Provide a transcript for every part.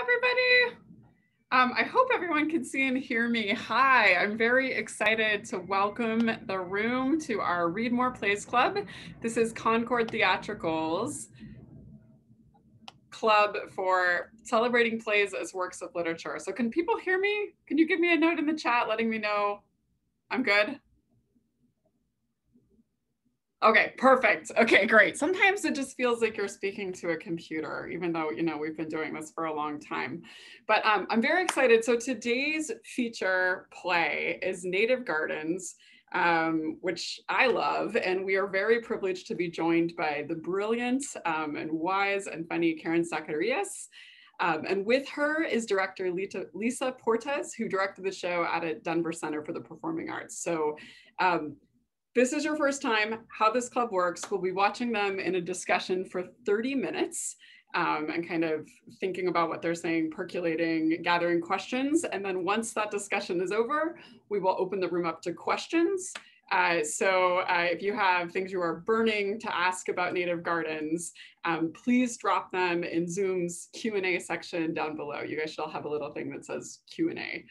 Everybody. Um, I hope everyone can see and hear me. Hi, I'm very excited to welcome the room to our Read More Plays Club. This is Concord Theatricals club for celebrating plays as works of literature. So can people hear me? Can you give me a note in the chat letting me know I'm good? Okay, perfect. Okay, great. Sometimes it just feels like you're speaking to a computer, even though, you know, we've been doing this for a long time. But um, I'm very excited. So today's feature play is Native Gardens, um, which I love. And we are very privileged to be joined by the brilliant um, and wise and funny Karen Zacarías. Um, and with her is director Lita, Lisa Portes, who directed the show at a Denver Center for the Performing Arts. So um, this is your first time, how this club works, we'll be watching them in a discussion for 30 minutes um, and kind of thinking about what they're saying, percolating, gathering questions. And then once that discussion is over, we will open the room up to questions. Uh, so uh, if you have things you are burning to ask about native gardens, um, please drop them in Zoom's Q&A section down below. You guys should all have a little thing that says Q&A.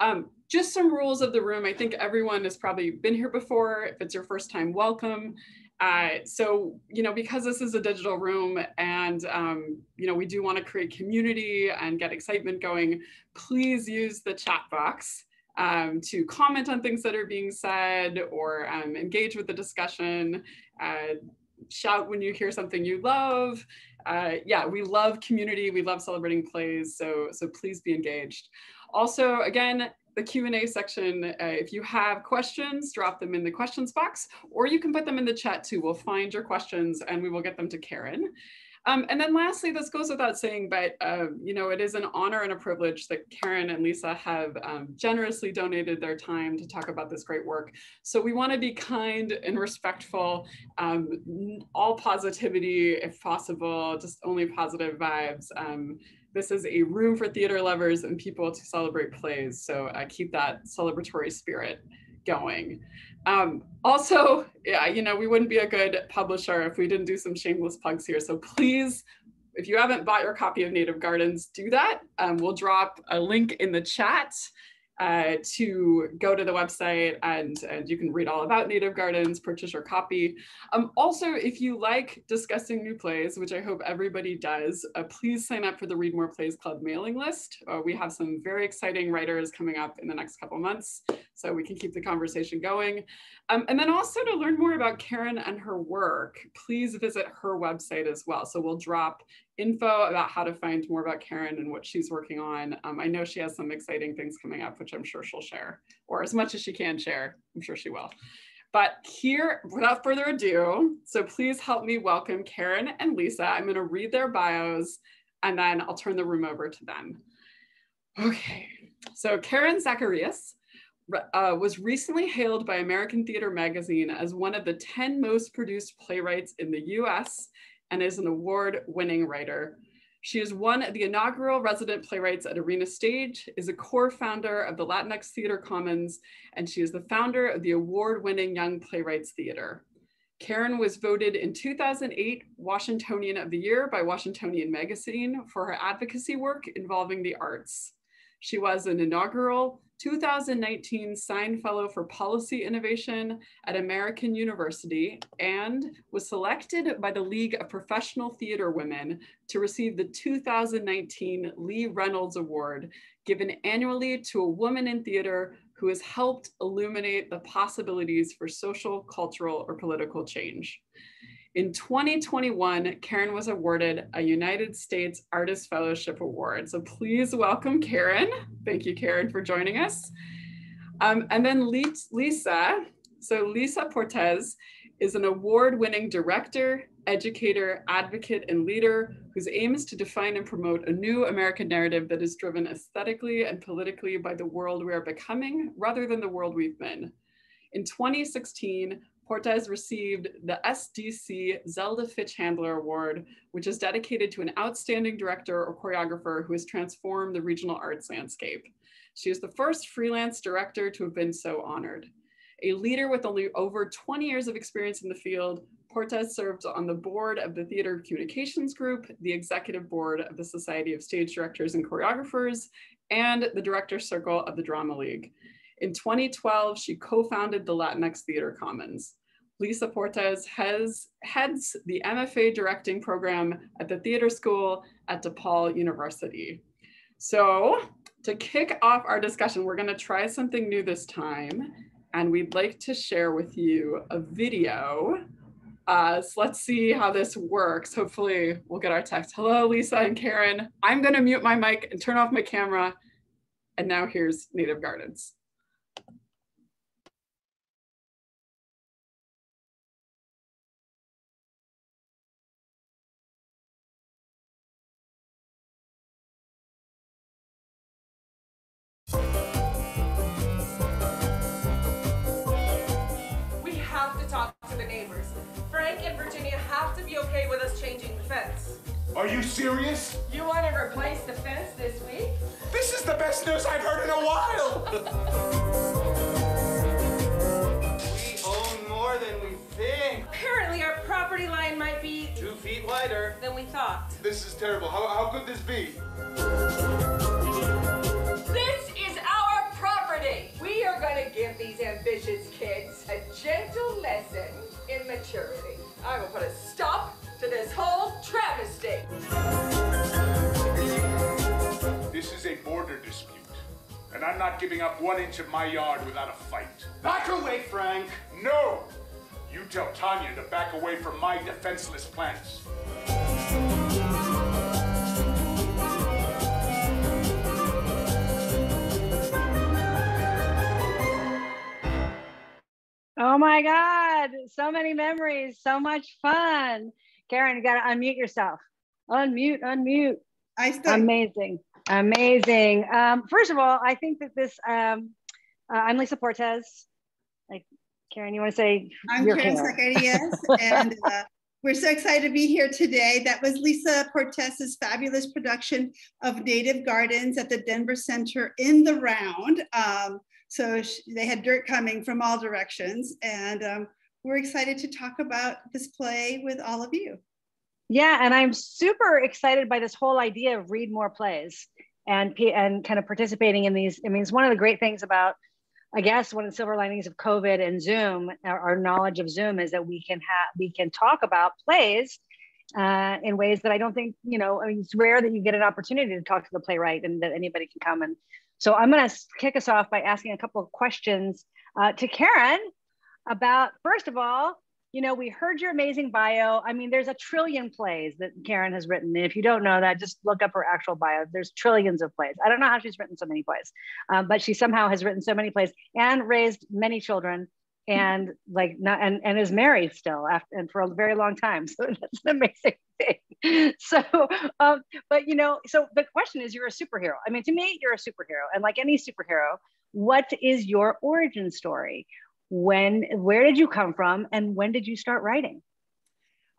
Um, just some rules of the room. I think everyone has probably been here before. If it's your first time, welcome. Uh, so, you know, because this is a digital room and, um, you know, we do want to create community and get excitement going, please use the chat box um, to comment on things that are being said or um, engage with the discussion, uh, shout when you hear something you love. Uh, yeah, we love community. We love celebrating plays. So, so please be engaged. Also, again, the Q&A section, uh, if you have questions, drop them in the questions box, or you can put them in the chat too. We'll find your questions and we will get them to Karen. Um, and then lastly, this goes without saying, but uh, you know, it is an honor and a privilege that Karen and Lisa have um, generously donated their time to talk about this great work. So we want to be kind and respectful, um, all positivity if possible, just only positive vibes. This is a room for theater lovers and people to celebrate plays. So uh, keep that celebratory spirit going. Um, also, yeah, you know, we wouldn't be a good publisher if we didn't do some shameless plugs here. So please, if you haven't bought your copy of Native Gardens, do that. Um, we'll drop a link in the chat uh, to go to the website and, and you can read all about Native Gardens, purchase your copy. Um, also, if you like discussing new plays, which I hope everybody does, uh, please sign up for the Read More Plays Club mailing list. Uh, we have some very exciting writers coming up in the next couple months, so we can keep the conversation going. Um, and then also to learn more about Karen and her work, please visit her website as well. So we'll drop info about how to find more about Karen and what she's working on. Um, I know she has some exciting things coming up, which I'm sure she'll share, or as much as she can share, I'm sure she will. But here, without further ado, so please help me welcome Karen and Lisa. I'm gonna read their bios and then I'll turn the room over to them. Okay, so Karen Zacarías uh, was recently hailed by American Theater Magazine as one of the 10 most produced playwrights in the US and is an award winning writer. She is one of the inaugural resident playwrights at Arena Stage, is a core founder of the Latinx Theater Commons, and she is the founder of the award winning Young Playwrights Theater. Karen was voted in 2008 Washingtonian of the Year by Washingtonian Magazine for her advocacy work involving the arts. She was an inaugural 2019 Sine Fellow for Policy Innovation at American University and was selected by the League of Professional Theater Women to receive the 2019 Lee Reynolds Award, given annually to a woman in theater who has helped illuminate the possibilities for social, cultural, or political change. In 2021, Karen was awarded a United States Artist Fellowship Award. So please welcome Karen. Thank you, Karen, for joining us. Um, and then Lisa, so Lisa Portes is an award-winning director, educator, advocate, and leader whose aim is to define and promote a new American narrative that is driven aesthetically and politically by the world we are becoming rather than the world we've been. In 2016, Portes received the SDC Zelda Fichandler Award, which is dedicated to an outstanding director or choreographer who has transformed the regional arts landscape. She is the first freelance director to have been so honored. A leader with only over 20 years of experience in the field, Portes served on the board of the Theater Communications Group, the executive board of the Society of Stage Directors and Choreographers, and the Director Circle of the Drama League. In 2012, she co-founded the Latinx Theater Commons. Lisa Portes has, heads the MFA directing program at the theater school at DePaul University. So to kick off our discussion, we're gonna try something new this time. And we'd like to share with you a video. Uh, so let's see how this works. Hopefully we'll get our text. Hello, Lisa and Karen. I'm gonna mute my mic and turn off my camera. And now here's Native Gardens. Frank and Virginia have to be okay with us changing the fence. Are you serious? You want to replace the fence this week? This is the best news I've heard in a while! We own more than we think. Apparently, our property line might be Two feet wider. than we thought. This is terrible. How, how could this be? This is our property. We are going to give these ambitious kids a gentle lesson in maturity. I will put a stop to this whole travesty. This is a border dispute. And I'm not giving up one inch of my yard without a fight. Back away, Frank. No! You tell Tanya to back away from my defenseless plants. Oh my God, so many memories, so much fun. Karen, you got to unmute yourself. Unmute, unmute. I still, Amazing, amazing. Um, first of all, I think that this, um, uh, I'm Lisa Portes. Like, Karen, you want to say I'm Karen. Zacarías, and uh, we're so excited to be here today. That was Lisa Portes's fabulous production of Native Gardens at the Denver Center in the round. Um, so they had dirt coming from all directions, and um, we're excited to talk about this play with all of you. Yeah, and I'm super excited by this whole idea of read more plays and and kind of participating in these. I mean, it's one of the great things about, I guess, one of the silver linings of COVID and Zoom, our, our knowledge of Zoom is that we can have we can talk about plays uh, in ways that I don't think you know. I mean, it's rare that you get an opportunity to talk to the playwright and that anybody can come and. So I'm going to kick us off by asking a couple of questions uh, to Karen about first of all you know, we heard your amazing bio. I mean, there's a trillion plays that Karen has written. If you don't know that, just look up her actual bio. There's trillions of plays. I don't know how she's written so many plays, um, but she somehow has written so many plays and raised many children and like not and, and is married still after and for a very long time. So that's an amazing thing. So, um, but you know, so the question is, you're a superhero. I mean, to me, you're a superhero, and like any superhero, what is your origin story? when where did you come from and when did you start writing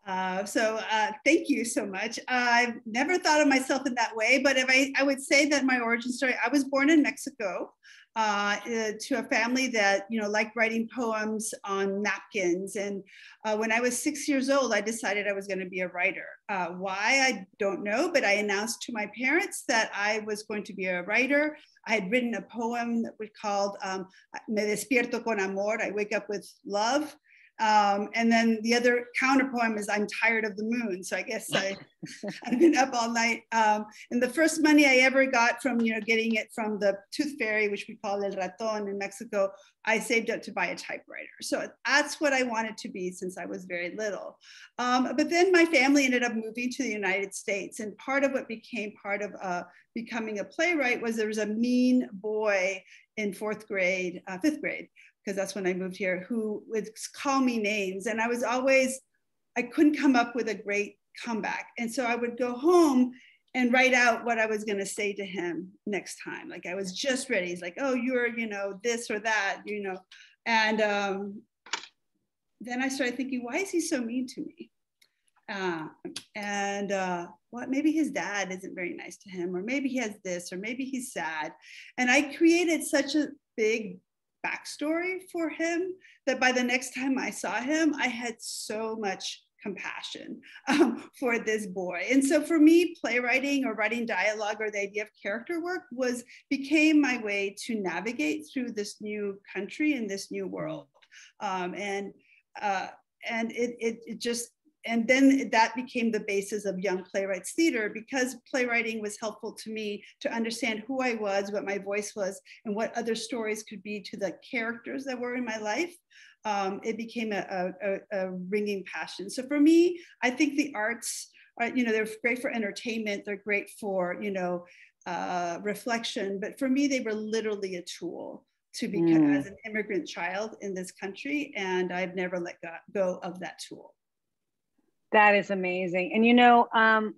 Uh, so uh, thank you so much. I've never thought of myself in that way, but if I, I would say that my origin story, I was born in Mexico uh, uh, to a family that, you know, liked writing poems on napkins. And uh, when I was six years old, I decided I was gonna be a writer. Uh, why, I don't know, but I announced to my parents that I was going to be a writer. I had written a poem that was called um, Me despierto con amor, I wake up with love. Um, and then the other counter poem is I'm tired of the moon. So I guess I, I've been up all night. Um, and the first money I ever got from, you know, getting it from the tooth fairy, which we call El Raton in Mexico, I saved up to buy a typewriter. So that's what I wanted to be since I was very little. Um, but then my family ended up moving to the United States. And part of what became part of uh, becoming a playwright was there was a mean boy in fourth grade, uh, fifth grade, because that's when I moved here, who would call me names. And I was always, I couldn't come up with a great comeback. And so I would go home and write out what I was going to say to him next time. Like I was just ready. He's like, oh, you're, you know, this or that, you know. And um, then I started thinking, why is he so mean to me? Uh, and uh, what maybe his dad isn't very nice to him, or maybe he has this, or maybe he's sad. And I created such a big backstory for him that by the next time I saw him, I had so much compassion um, for this boy. And so for me, playwriting or writing dialogue or the idea of character work was became my way to navigate through this new country and this new world. Um, and uh, and it, it, it just and then that became the basis of Young Playwrights Theater because playwriting was helpful to me to understand who I was, what my voice was, and what other stories could be to the characters that were in my life. Um, it became a, a, a, ringing passion. So for me, I think the arts are, you know, they're great for entertainment. They're great for, you know, uh, reflection. But for me, they were literally a tool to become mm. as an immigrant child in this country. And I've never let go of that tool. That is amazing. And you know, um,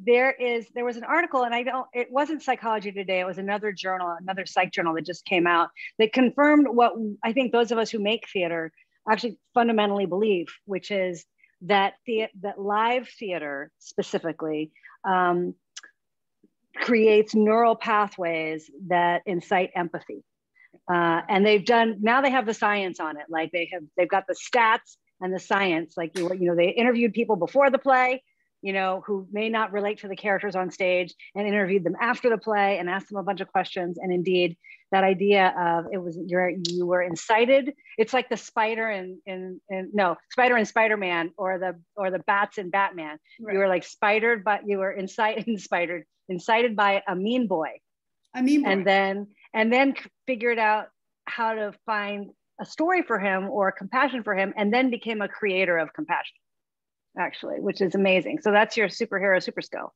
there is there was an article, and I don't. It wasn't Psychology Today. It was another journal, another psych journal that just came out that confirmed what I think those of us who make theater actually fundamentally believe, which is that the that live theater specifically um, creates neural pathways that incite empathy. Uh, and they've done now they have the science on it like they have they've got the stats and the science. Like you, you know, they interviewed people before the play, you know, who may not relate to the characters on stage, and interviewed them after the play and asked them a bunch of questions. And indeed, that idea of it was you're you were incited. It's like the spider in in, in no spider in Spider Man or the or the bats in Batman. Right. You were like spidered, but you were incited, inspired, incited by a mean boy. A mean boy. And then and then figured out how to find a story for him or compassion for him and then became a creator of compassion actually which is amazing. So that's your superhero super skill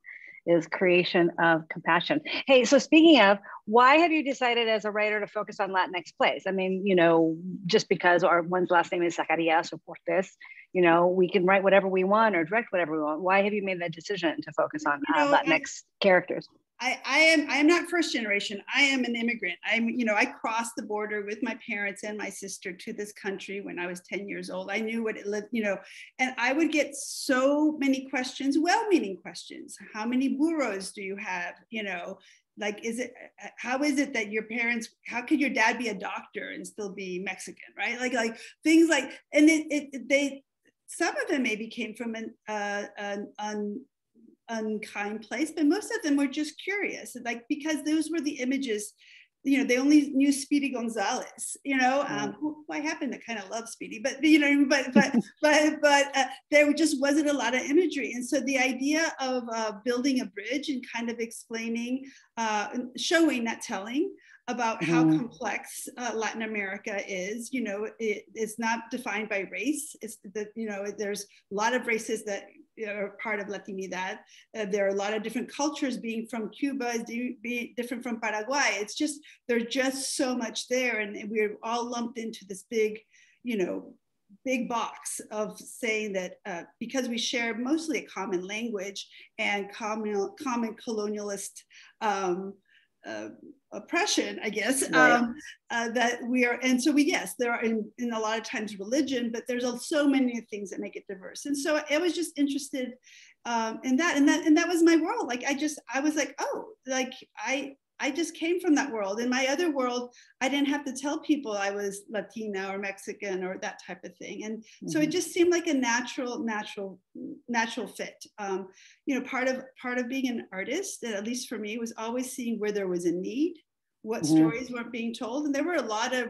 is creation of compassion. Hey so speaking of why have you decided as a writer to focus on latinx plays? I mean you know just because our one's last name is zacarias or portes you know we can write whatever we want or direct whatever we want. Why have you made that decision to focus on uh, latinx characters I, I am I am not first generation. I am an immigrant. I'm you know I crossed the border with my parents and my sister to this country when I was 10 years old. I knew what it lived, you know, and I would get so many questions, well-meaning questions. How many burros do you have? You know, like is it how is it that your parents how could your dad be a doctor and still be Mexican, right? Like like things like and it, it they some of them maybe came from an, uh, an, an unkind place, but most of them were just curious, like because those were the images. You know, they only knew Speedy Gonzalez. You know, um, who, who I happen to kind of love Speedy, but you know, but but but but uh, there just wasn't a lot of imagery, and so the idea of uh, building a bridge and kind of explaining, uh, showing, not telling, about how mm. complex uh, Latin America is. You know, it, it's not defined by race. It's that you know there's a lot of races that are part of Latinidad. Uh, there are a lot of different cultures. Being from Cuba is different from Paraguay. It's just there's just so much there, and we're all lumped into this big, you know, big box of saying that uh, because we share mostly a common language and common common colonialist. Um, uh, oppression, I guess, right. um, uh, that we are, and so we, yes, there are in, in a lot of times religion, but there's so many things that make it diverse. And so I was just interested um, in that, and that, and that was my world. Like, I just, I was like, oh, like I, I just came from that world. In my other world, I didn't have to tell people I was Latina or Mexican or that type of thing. And mm-hmm. so it mm-hmm. just seemed like a natural, natural, natural fit. Um, you know, part of part of being an artist, at least for me, was always seeing where there was a need, what mm-hmm. stories weren't being told, and there were a lot of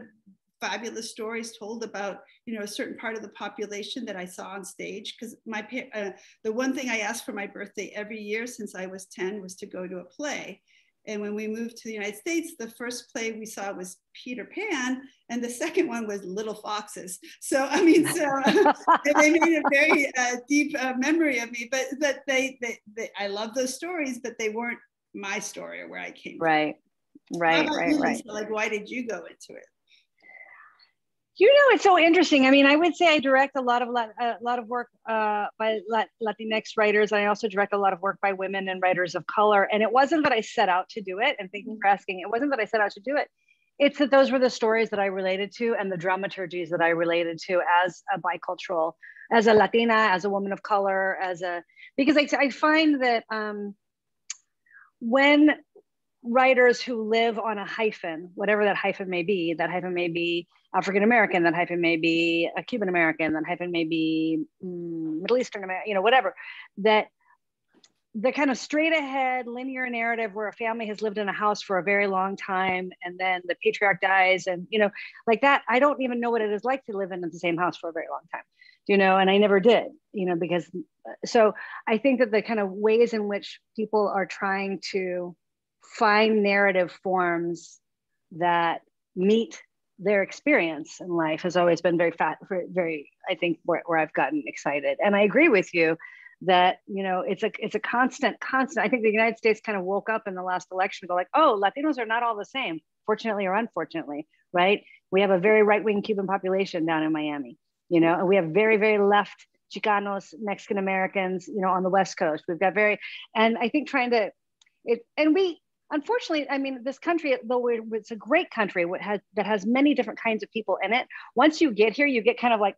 fabulous stories told about you know a certain part of the population that I saw on stage because my uh, the one thing I asked for my birthday every year since I was 10 was to go to a play and when we moved to the United States, the first play we saw was Peter Pan, and the second one was Little Foxes. So I mean, so they made a very uh, deep uh, memory of me. But but they, they, they I love those stories, but they weren't my story or where I came right. from. Right, right, right, right. So like, why did you go into it? You know, it's so interesting. I mean, I would say I direct a lot of a lot of work uh, by Latinx writers. I also direct a lot of work by women and writers of color. And it wasn't that I set out to do it. And thank you for asking. It wasn't that I set out to do it. It's that those were the stories that I related to and the dramaturgies that I related to as a bicultural, as a Latina, as a woman of color, as a because I, I find that um, when writers who live on a hyphen, whatever that hyphen may be. That hyphen may be African American, that hyphen may be a Cuban American, that hyphen may be mm, Middle Eastern American, you know, whatever. That the kind of straight ahead linear narrative where a family has lived in a house for a very long time and then the patriarch dies and you know like that i don't even know what it is like to live in the same house for a very long time you know and i never did you know because so i think that the kind of ways in which people are trying to find narrative forms that meet their experience in life has always been very fat very i think where, where i've gotten excited. And i agree with you that you know it's a it's a constant constant i think the united states kind of woke up in the last election to go like oh latinos are not all the same fortunately or unfortunately right? We have a very right-wing cuban population down in miami you know and we have very very left chicanos mexican americans you know on the west coast. We've got very and i think trying to it and we unfortunately, I mean, this country, though it's a great country has, that has many different kinds of people in it, once you get here, you get kind of like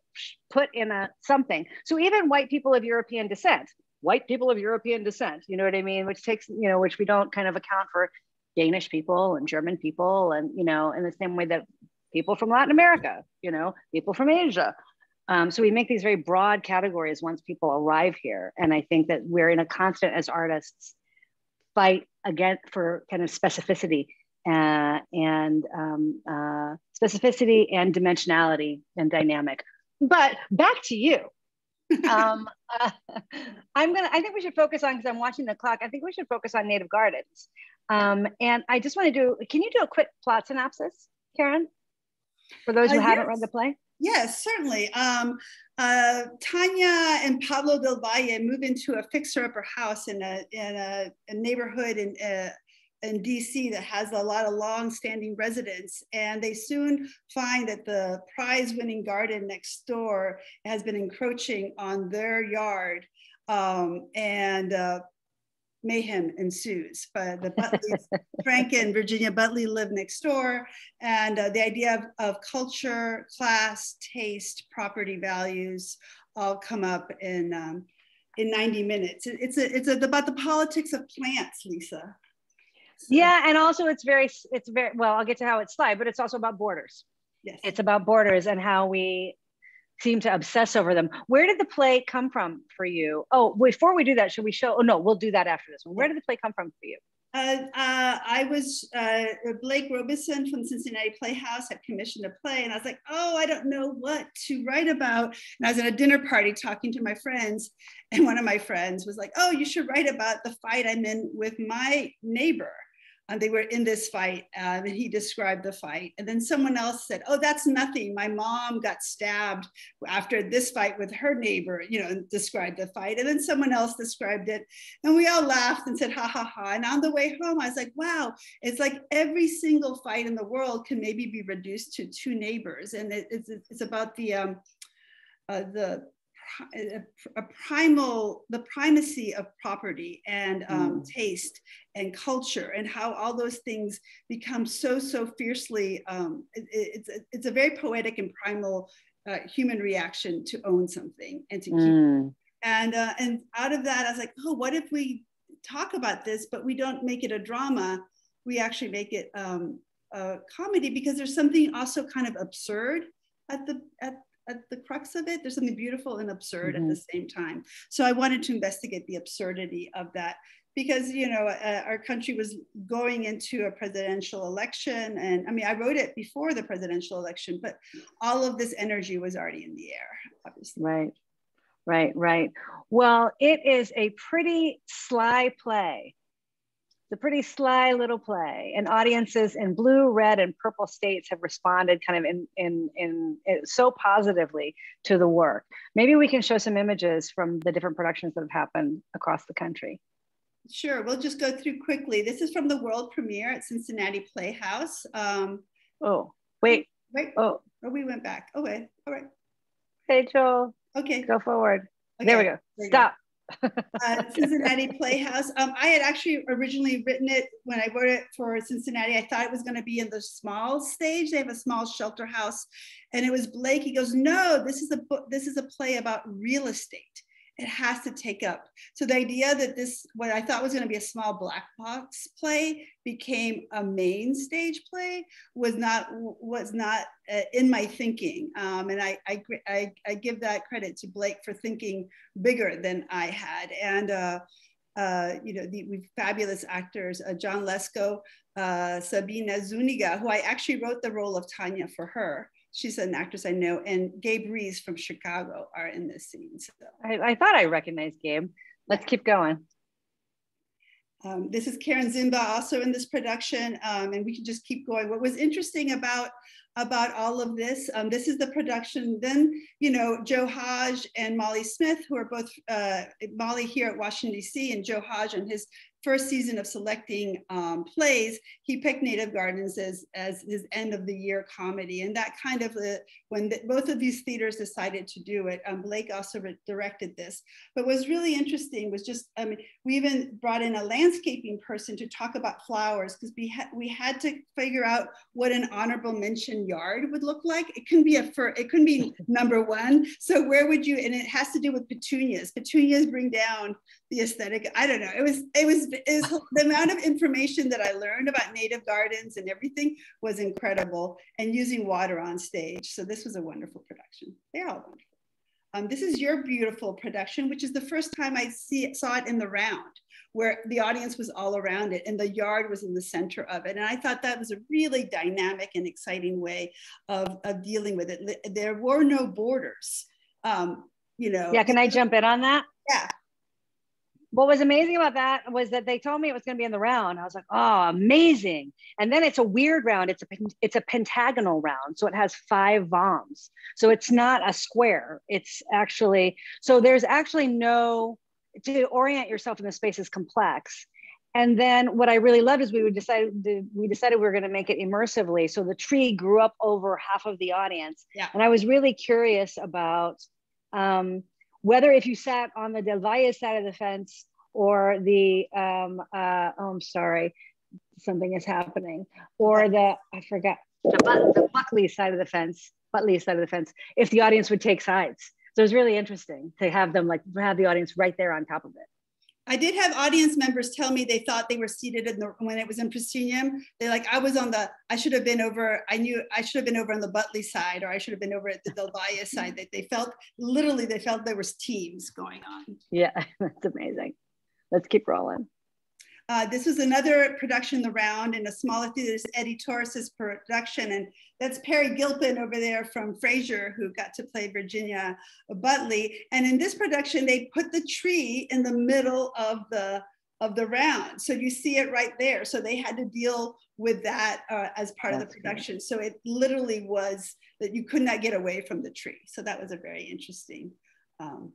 put in a something. So even white people of European descent, white people of European descent, you know what I mean? Which takes, you know, which we don't kind of account for Danish people and German people, and, you know, in the same way that people from Latin America, you know, people from Asia. Um, so we make these very broad categories once people arrive here. And I think that we're in a constant as artists fight again for kind of specificity uh, and um, uh, specificity and dimensionality and dynamic. But back to you. um, uh, I'm gonna. I think we should focus on because I'm watching the clock. I think we should focus on native gardens. Um, and I just want to do. Can you do a quick plot synopsis, Karen, for those who uh, haven't yes. read the play? Yes, certainly. Um, uh, Tanya and Pablo del Valle move into a fixer-upper house in a, in a, a neighborhood in, uh, in DC that has a lot of long-standing residents, and they soon find that the prize-winning garden next door has been encroaching on their yard. Um, and uh, mayhem ensues. But the Butleys, Frank and Virginia Butley live next door, and uh, the idea of, of culture, class, taste, property values all come up in um, in 90 minutes. It's a, it's a, about the politics of plants, Lisa. So. Yeah, and also it's very it's very well. I'll get to how it's slide, but it's also about borders. Yes, it's about borders and how we seem to obsess over them. Where did the play come from for you? Oh, before we do that, should we show? Oh no, we'll do that after this one. Where did the play come from for you? Uh, uh, I was uh, Blake Robison from Cincinnati Playhouse had commissioned a play, and I was like, "Oh, I don't know what to write about." And I was at a dinner party talking to my friends, and one of my friends was like, "Oh, you should write about the fight I'm in with my neighbor." And they were in this fight uh, and he described the fight. And then someone else said oh that's nothing. My mom got stabbed after this fight with her neighbor you know described the fight. And then someone else described it and we all laughed and said ha ha ha. And on the way home i was like wow it's like every single fight in the world can maybe be reduced to two neighbors. And it, it's, it's about the um, uh, the a, a, primal, the primacy of property and um, mm. taste and culture and how all those things become so, so fiercely, um, it, it's, it's a very poetic and primal uh, human reaction to own something and to keep mm. And, uh, and out of that, I was like, oh, what if we talk about this, but we don't make it a drama? We actually make it um, a comedy because there's something also kind of absurd at the at at the crux of it. There's something beautiful and absurd mm-hmm. at the same time. So I wanted to investigate the absurdity of that because you know uh, our country was going into a presidential election and i mean i wrote it before the presidential election but all of this energy was already in the air obviously right right right well it is a pretty sly play it's a pretty sly little play, and audiences in blue, red, and purple states have responded kind of in, in, in, in so positively to the work. Maybe we can show some images from the different productions that have happened across the country. Sure, we'll just go through quickly. This is from the world premiere at Cincinnati Playhouse. Um, oh, wait. Wait. Oh. oh, we went back. Okay, all right. Hey, Joel. Okay. Go forward. Okay. There we go. There Stop uh, Cincinnati Playhouse. Um, I had actually originally written it when I wrote it for Cincinnati. I thought it was going to be in the small stage. They have a small shelter house, and it was Blake. He goes, "No, this is a book. This is a play about real estate." It has to take up. So the idea that this, what I thought was going to be a small black box play, became a main stage play was not was not uh, in my thinking. Um, and I, I, I I give that credit to Blake for thinking bigger than I had. And uh, uh, you know, the we fabulous actors, uh, John Lesko, uh, Sabina Zuniga, who I actually wrote the role of Tanya for her she's an actress I know, and Gabe Reese from Chicago are in this scene. So. I, I thought I recognized Gabe. Let's keep going. Um, this is Karen Ziemba also in this production, um, and we can just keep going. What was interesting about about all of this. Um, this is the production. Then, you know, Joe Haj and Molly Smith, who are both uh, Molly here at Washington, D.C., and Joe Haj and his first season of selecting um, plays, he picked Native Gardens as, as his end of the year comedy. And that kind of, uh, when the, both of these theaters decided to do it, um, Blake also directed this. But what was really interesting was just, I mean, we even brought in a landscaping person to talk about flowers because we, ha we had to figure out what an honorable mention yard would look like. It couldn't be a fir- it couldn't be number one. So where would you? And it has to do with petunias. Petunias bring down the aesthetic. I don't know. It was it was, was the amount of information that I learned about native gardens and everything was incredible. And using water on stage. So this was a wonderful production. They're all wonderful. Um, this is your beautiful production, which is the first time I see it, saw it in the round where the audience was all around it and the yard was in the center of it. And I thought that was a really dynamic and exciting way of, of dealing with it. There were no borders. Um, you know. Yeah, can I jump in on that? Yeah. What was amazing about that was that they told me it was going to be in the round. I was like, "Oh, amazing!" And then it's a weird round. It's a it's a pentagonal round, so it has five voms. So it's not a square. It's actually so there's actually no to orient yourself in the space is complex. And then what I really loved is we would decide we decided we were going to make it immersively. So the tree grew up over half of the audience. Yeah. And I was really curious about um, whether if you sat on the Del Valle side of the fence or the um, uh, oh, I'm sorry, something is happening, or the I forgot the, the Buckley side of the fence, Buckley side of the fence, if the audience would take sides. So it was really interesting to have them like have the audience right there on top of it. I did have audience members tell me they thought they were seated in the when it was in proscenium. They like I was on the I should have been over. I knew I should have been over on the Butley side, or I should have been over at the Del Valle side. That they, they felt literally they felt there was teams going on. Yeah, that's amazing. Let's keep rolling. Uh, this was another production the round in a smaller theater, this Eddie Torres's production. And that's Peri Gilpin over there from Frasier, who got to play Virginia Butley. And in this production, they put the tree in the middle of the of the round. So you see it right there. So they had to deal with that uh, as part that's of the production. Great. So it literally was that you could not get away from the tree. So that was a very interesting um,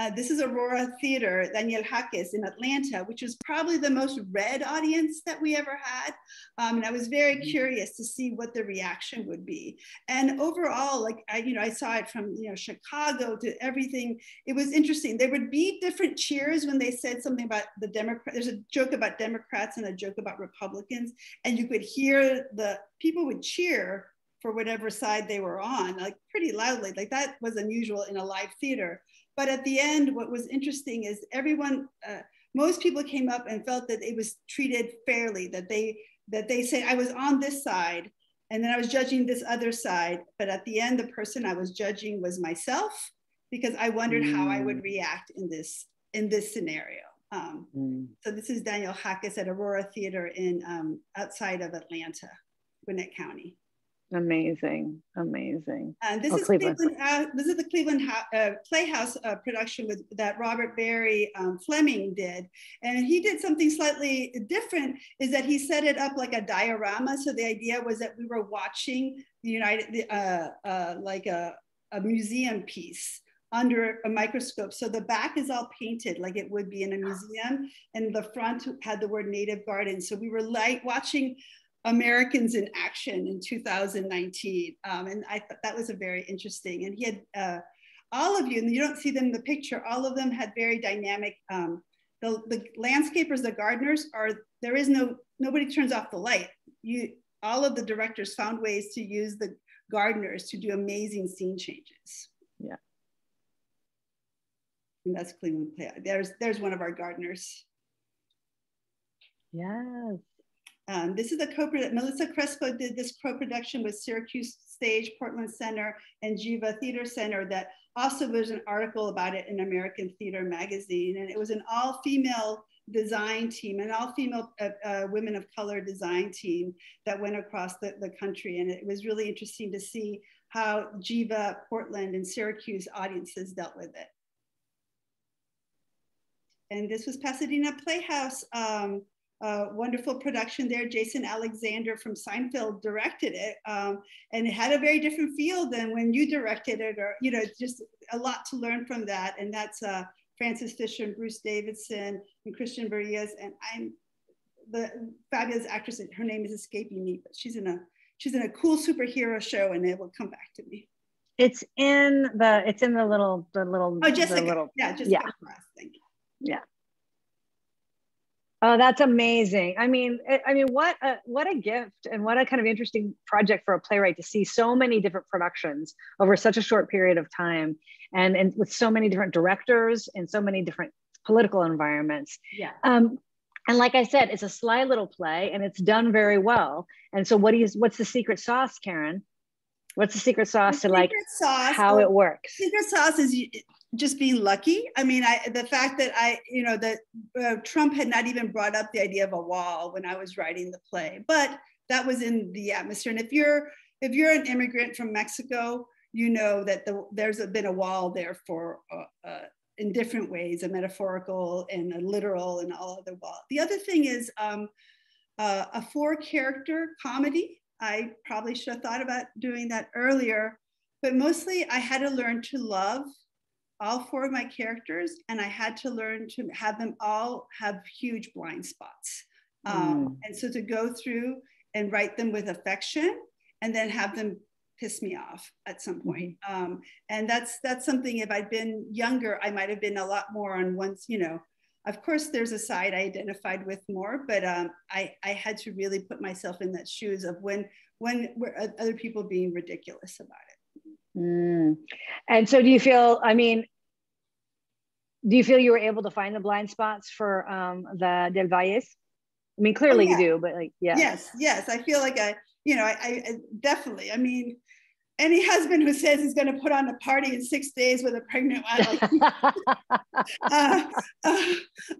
uh, this is Aurora Theater, Daniel Jaques in Atlanta, which was probably the most read audience that we ever had. Um, and I was very mm-hmm. curious to see what the reaction would be. And overall, like I, you know, I saw it from you know Chicago to everything. It was interesting. There would be different cheers when they said something about the Democrat. There's a joke about Democrats and a joke about Republicans, and you could hear the people would cheer for whatever side they were on, like pretty loudly. Like that was unusual in a live theater. But at the end, what was interesting is everyone, uh, most people came up and felt that it was treated fairly, that they that they say I was on this side and then I was judging this other side. But at the end, the person I was judging was myself because I wondered mm. how I would mm. react in this in this scenario. Um, mm. So this is Daniel Jaques at Aurora Theater in um, outside of Atlanta, Gwinnett County. Amazing, amazing. And this oh, is Cleveland. Cleveland uh, this is the Cleveland uh, Playhouse uh, production with that Robert Barry um, Fleming did, and he did something slightly different. Is that he set it up like a diorama? So the idea was that we were watching the United, uh, uh, like a, a museum piece under a microscope. So the back is all painted like it would be in a museum, and the front had the word Native Garden. So we were like watching Americans in Action in 2019. Um, and I thought that was a very interesting. And he had uh, all of you, and you don't see them in the picture, all of them had very dynamic, um, the, the landscapers, the gardeners are, there is no, nobody turns off the light. You, all of the directors found ways to use the gardeners to do amazing scene changes. Yeah. And that's Cleveland Play. There's there's one of our gardeners. Yes. Um, this is a co Melissa Crespo did this co-production with Syracuse Stage, Portland Center, and Geva Theater Center that also was an article about it in American Theater Magazine. And it was an all-female design team, an all-female uh, uh, women of color design team that went across the, the country. And it was really interesting to see how Geva, Portland, and Syracuse audiences dealt with it. And this was Pasadena Playhouse. Um, uh, wonderful production there. Jason Alexander from Seinfeld directed it, um, and it had a very different feel than when you directed it, or you know, just a lot to learn from that. And that's uh, Frances Fisher and Bruce Davison and Christian Barillas, and I'm the fabulous actress. Her name is escaping me, but she's in a she's in a cool superhero show, and it will come back to me. It's in the it's in the little the little oh Jessica little, yeah Jessica yeah. Thank you. Yeah. Oh, that's amazing. I mean, I mean, what a, what a gift and what a kind of interesting project for a playwright to see so many different productions over such a short period of time, and and with so many different directors and so many different political environments. Yeah. Um, and like I said, it's a sly little play, and it's done very well. And so, what is? What's the secret sauce, Karen? What's the secret sauce the to like sauce, how it works? Secret sauce is just being lucky. I mean, I the fact that I, you know, that uh, Trump had not even brought up the idea of a wall when I was writing the play, but that was in the atmosphere. And if you're if you're an immigrant from Mexico, you know that the, there's been a wall there for uh, uh, in different ways, a metaphorical and a literal and all other wall. The other thing is um, uh, a four character comedy. I probably should have thought about doing that earlier, but mostly I had to learn to love all four of my characters and I had to learn to have them all have huge blind spots. Um, mm. And so to go through and write them with affection and then have them piss me off at some mm-hmm. point. Um, and that's that's something if I'd been younger, I might have been a lot more on once, you know, of course there's a side I identified with more, but um, I, I had to really put myself in that shoes of when when were other people being ridiculous about it. Mm. And so, do you feel? I mean, do you feel you were able to find the blind spots for um, the Del Valles? I mean, clearly oh, yeah. you do, but like, yeah. Yes, yes. I feel like I, you know, I, I definitely. I mean, any husband who says he's going to put on a party in six days with a pregnant wife, uh, uh,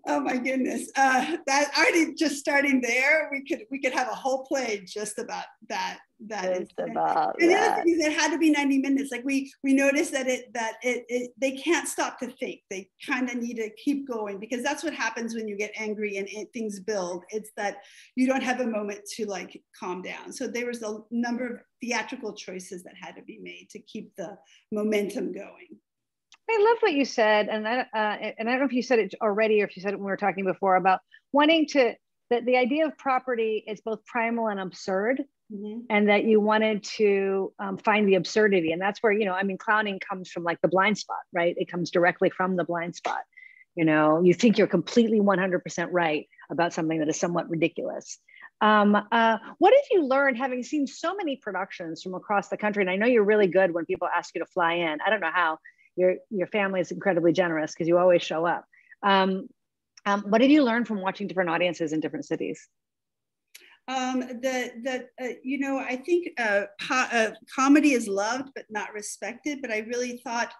oh my goodness, uh, that already just starting there, we could we could have a whole play just about that that just about and the other thing is it had to be 90 minutes. Like we we noticed that it that it, it they can't stop to think. They kind of need to keep going because that's what happens when you get angry and it, things build. It's that you don't have a moment to like calm down. So there was a number of theatrical choices that had to be made to keep the momentum going. I love what you said, and I, uh, and I don't know if you said it already or if you said it when we were talking before about wanting to that the idea of property is both primal and absurd mm-hmm. and that you wanted to um, find the absurdity and that's where you know i mean clowning comes from like the blind spot right? It comes directly from the blind spot. You know you think you're completely 100% right about something that is somewhat ridiculous. Um, uh, what have you learned having seen so many productions from across the country? And i know you're really good when people ask you to fly in. I don't know how. Your your family is incredibly generous because you always show up. Um, um, what have you learned from watching different audiences in different cities um, the the uh, you know I think uh, uh, comedy is loved but not respected. But I really thought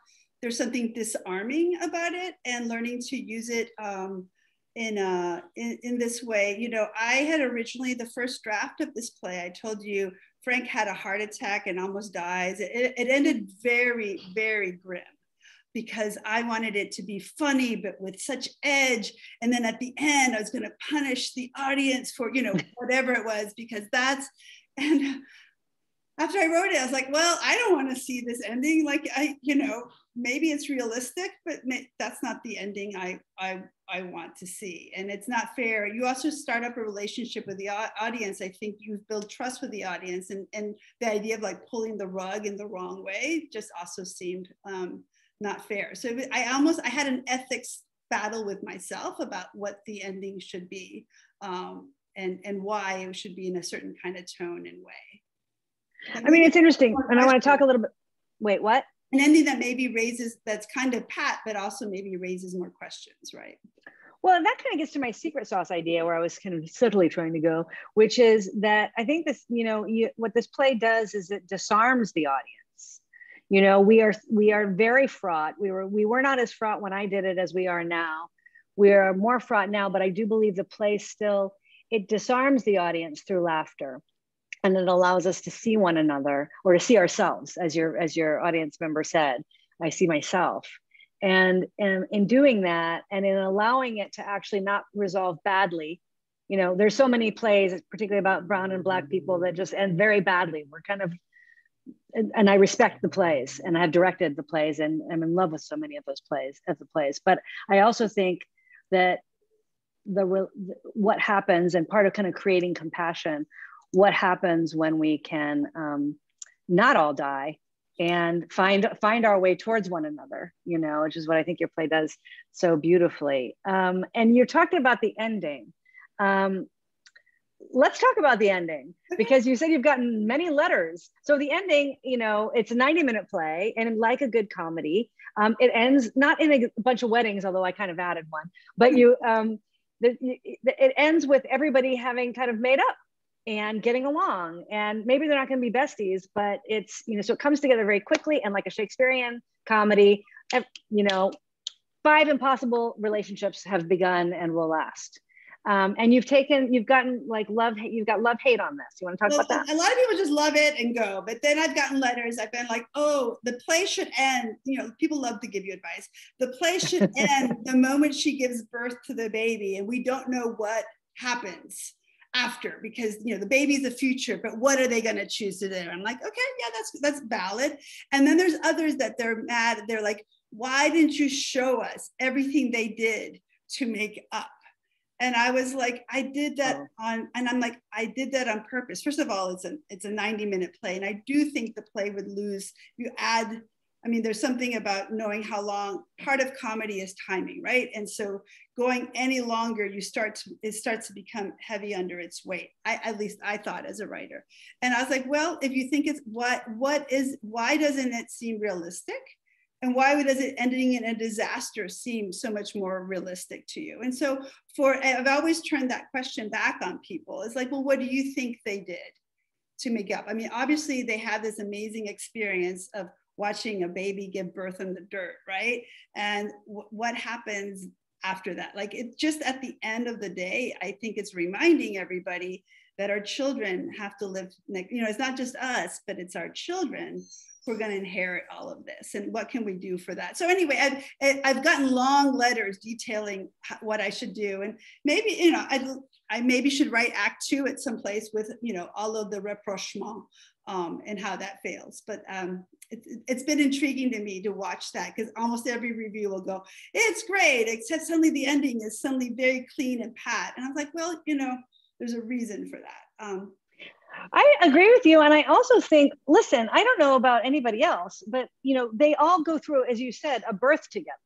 there's something disarming about it, and learning to use it um, in, uh, in in this way. You know, I had originally the first draft of this play. I told you Frank had a heart attack and almost dies. It, it ended very very grim because I wanted it to be funny, but with such edge. And then at the end, I was going to punish the audience for, you know, whatever it was, because that's, and after I wrote it, I was like, well, I don't want to see this ending. Like, I, you know, maybe it's realistic, but that's not the ending I, I, I want to see. And it's not fair. You also start up a relationship with the audience. I think you build trust with the audience and, and the idea of like pulling the rug in the wrong way just also seemed um, not fair. So I almost I had an ethics battle with myself about what the ending should be um, and and why it should be in a certain kind of tone and way. I mean, it's interesting, and I want to talk a little bit. Wait, what? an ending that maybe raises that's kind of pat, but also maybe raises more questions, right? Well, that kind of gets to my secret sauce idea where I was kind of subtly trying to go, which is that I think this, you know, you, what this play does is it disarms the audience. You know, we are we are very fraught. We were we were not as fraught when I did it as we are now. We are more fraught now, but I do believe the play still it disarms the audience through laughter and it allows us to see one another or to see ourselves as your as your audience member said i see myself and, and in doing that and in allowing it to actually not resolve badly you know there's so many plays particularly about brown and black people that just end very badly we're kind of and, and i respect the plays and i've directed the plays and i'm in love with so many of those plays of the plays. But i also think that the what happens and part of kind of creating compassion what happens when we can um, not all die and find find our way towards one another you know which is what i think your play does so beautifully. Um, and you're talking about the ending. Um, let's talk about the ending because you said you've gotten many letters. So the ending you know it's a 90 minute play and like a good comedy. Um, it ends not in a bunch of weddings although i kind of added one but you um, the, it ends with everybody having kind of made up and getting along. And maybe they're not going to be besties but it's you know so it comes together very quickly and like a shakespearean comedy you know five impossible relationships have begun and will last um, and you've taken you've gotten like love you've got love hate on this. You want to talk well, about that? a lot of people just love it and go but then i've gotten letters i've been like oh the play should end you know people love to give you advice. The play should end the moment she gives birth to the baby and we don't know what happens after because you know the baby's the future but what are they going to choose to do? I'm like okay yeah that's that's valid. And then there's others that they're mad they're like why didn't you show us everything they did to make up and i was like i did that oh. on and i'm like i did that on purpose first of all it's a it's a 90 minute play and i do think the play would lose you add I mean, there's something about knowing how long part of comedy is timing, right? And so going any longer, you start to, it starts to become heavy under its weight. I, at least I thought as a writer. And I was like, well, if you think it's what, what is, why doesn't it seem realistic? And why does it ending in a disaster seem so much more realistic to you? And so for, I've always turned that question back on people. It's like, well, what do you think they did? to make up. I mean, obviously they had this amazing experience of watching a baby give birth in the dirt, right? And w- what happens after that? Like it just at the end of the day, I think it's reminding everybody that our children have to live you know, it's not just us, but it's our children who are going to inherit all of this and what can we do for that so anyway i've, I've gotten long letters detailing what i should do and maybe you know i i maybe should write act two at some place with you know all of the rapprochement um, and how that fails. But um, it, has been intriguing to me to watch that because almost every review will go, it's great, except suddenly the ending is suddenly very clean and pat. And I was like, well, you know, there's a reason for that. Um, I agree with you. And I also think, listen, I don't know about anybody else, but you know, they all go through, as you said, a birth together.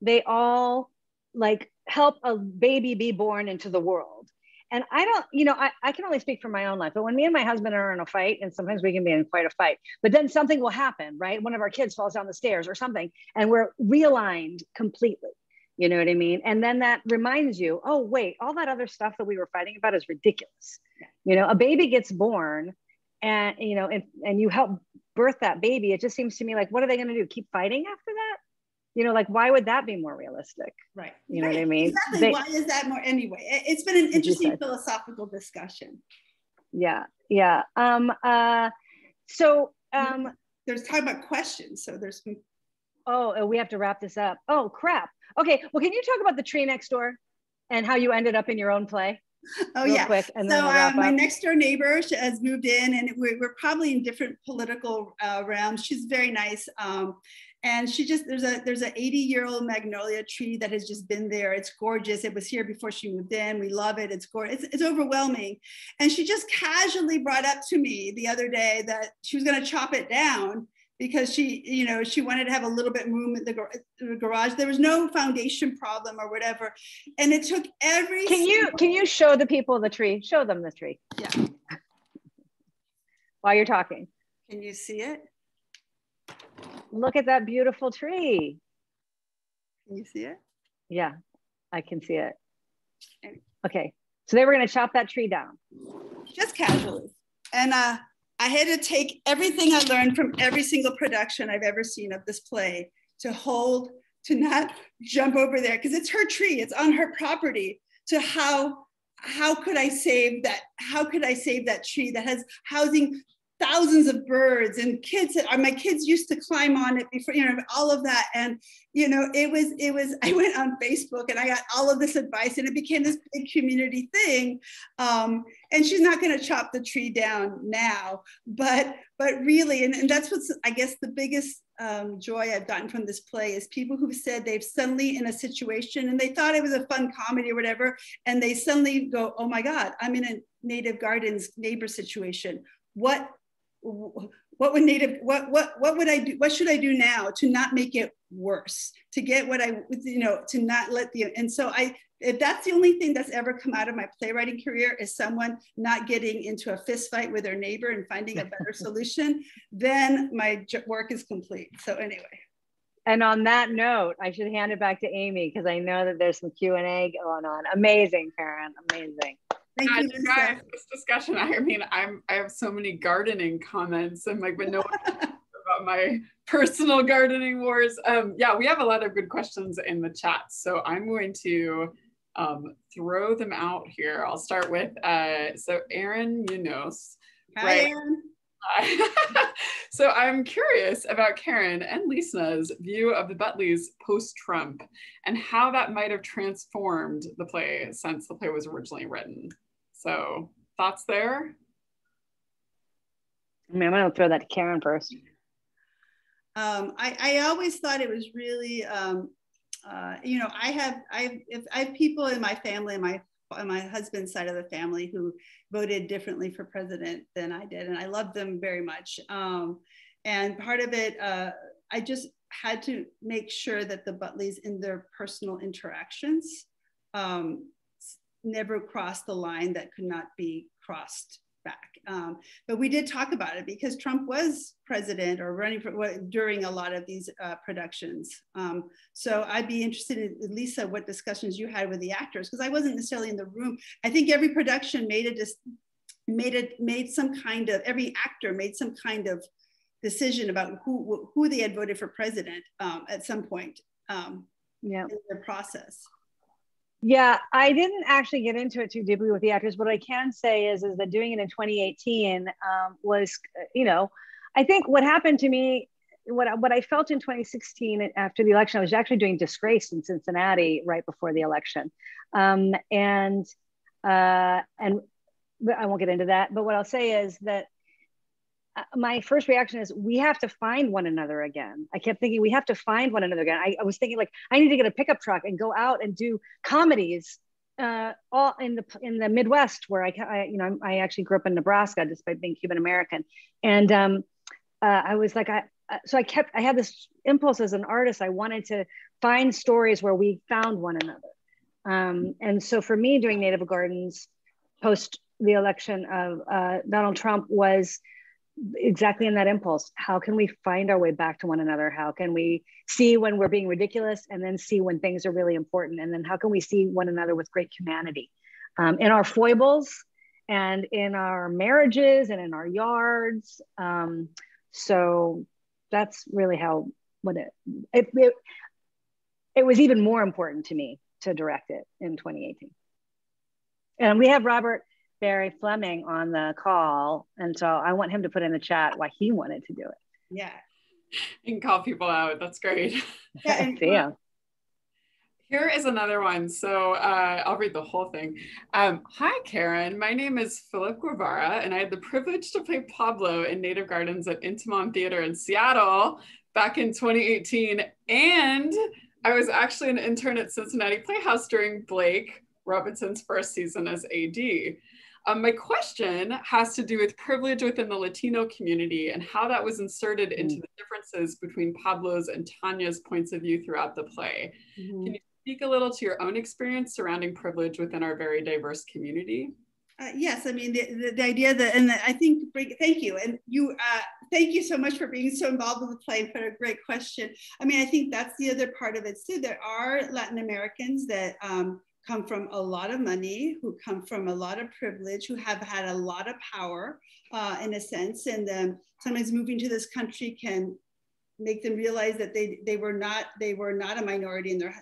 They all like help a baby be born into the world and I don't, you know, I, I can only speak for my own life, but when me and my husband are in a fight, and sometimes we can be in quite a fight, but then something will happen, right? One of our kids falls down the stairs or something, and we're realigned completely. You know what I mean? And then that reminds you, oh, wait, all that other stuff that we were fighting about is ridiculous. You know, a baby gets born and, you know, and, and you help birth that baby. It just seems to me like, what are they going to do? Keep fighting after that? you know like why would that be more realistic right you know right. what i mean exactly they, why is that more anyway it's been an interesting philosophical discussion yeah yeah um uh so um there's talk about questions so there's oh we have to wrap this up. Oh crap. Okay well can you talk about the tree next door and how you ended up in your own play? Oh yeah. Quick, and so uh, my next door neighbor has moved in, and we're, we're probably in different political uh, realms. She's very nice, um, and she just there's a there's an 80 year old magnolia tree that has just been there. It's gorgeous. It was here before she moved in. We love it. It's gorgeous it's, it's overwhelming. And she just casually brought up to me the other day that she was going to chop it down because she you know she wanted to have a little bit room in the, the garage there was no foundation problem or whatever and it took every can you can you show the people the tree show them the tree yeah while you're talking can you see it Look at that beautiful tree. Can you see it? Yeah, I can see it. Okay, so they were going to chop that tree down. Just casually. And uh, I had to take everything I learned from every single production I've ever seen of this play to hold, to not jump over there because it's her tree, it's on her property. To how how could I save that? How could I save that tree that has housing thousands of birds and kids uh, my kids used to climb on it before you know all of that. And you know it was it was i went on facebook and i got all of this advice and it became this big community thing. Um, and she's not going to chop the tree down now but but really and, and that's what's i guess the biggest um, joy i've gotten from this play is people who've said they've suddenly in a situation and they thought it was a fun comedy or whatever and they suddenly go oh my god i'm in a native gardens neighbor situation. What what would native what what what would i do what should i do now to not make it worse to get what i you know to not let the and so i if that's the only thing that's ever come out of my playwriting career is someone not getting into a fist fight with their neighbor and finding a better solution then my work is complete. So anyway. And on that note i should hand it back to amy because i know that there's some q&a going on. Amazing karen. Amazing Thank you, guys, this discussion. I mean, I'm I have so many gardening comments and like, but no one about my personal gardening wars. Um, yeah, we have a lot of good questions in the chat, so I'm going to um, throw them out here. I'll start with uh, so Aaron Munoz. Hi, right? Aaron. so I'm curious about Karen and Lisa's view of the Butleys post-Trump and how that might have transformed the play since the play was originally written. So thoughts there? I mean, I'm gonna throw that to Karen first. Um, I, I always thought it was really, um, uh, you know, I have I if I have people in my family, my on my husband's side of the family who voted differently for president than I did, and I love them very much. Um, and part of it, uh, I just had to make sure that the Butleys in their personal interactions um, never crossed the line that could not be crossed back. Um, but we did talk about it because Trump was president or running for, what, during a lot of these uh, productions. Um, so I'd be interested in, Lisa, what discussions you had with the actors because I wasn't necessarily in the room. I think every production made it just made it made some kind of every actor made some kind of decision about who who they had voted for president um, at some point um, yeah. in the process. Yeah, I didn't actually get into it too deeply with the actors. What I can say is, is that doing it in 2018 um, was, you know, I think what happened to me, what what I felt in 2016 after the election, I was actually doing Disgrace in Cincinnati right before the election, um, and uh, and I won't get into that. But what I'll say is that my first reaction is we have to find one another again. I kept thinking we have to find one another again. I, I was thinking like I need to get a pickup truck and go out and do comedies uh, all in the in the Midwest where I, I you know I actually grew up in Nebraska despite being Cuban American, and um, uh, I was like I uh, so I kept I had this impulse as an artist. I wanted to find stories where we found one another, um, and so for me doing Native Gardens post the election of uh, Donald Trump was exactly in that impulse. How can we find our way back to one another? How can we see when we're being ridiculous and then see when things are really important? And then how can we see one another with great humanity? Um, in our foibles and in our marriages and in our yards. Um, so that's really how what it, it, it it was even more important to me to direct it in 2018 and we have robert Barry Fleming on the call. And so I want him to put in the chat why he wanted to do it. Yeah. You can call people out. That's great. Yeah. yeah. Here is another one. So uh, I'll read the whole thing. Um, Hi, Karen. My name is Philip Guevara, and I had the privilege to play Pablo in Native Gardens at Intiman Theater in Seattle back in 2018. And I was actually an intern at Cincinnati Playhouse during Blake Robison's first season as AD. Um, my question has to do with privilege within the Latino community and how that was inserted mm. into the differences between Pablo's and Tanya's points of view throughout the play. Mm-hmm. Can you speak a little to your own experience surrounding privilege within our very diverse community? Uh, yes, I mean the, the, the, idea that, and I think, thank you, and you, uh, thank you so much for being so involved with the play and for a great question. I mean, I think that's the other part of it too. There are Latin Americans that um, come from a lot of money, who come from a lot of privilege, who have had a lot of power uh, in a sense, and um, sometimes moving to this country can make them realize that they they were not they were not a minority in their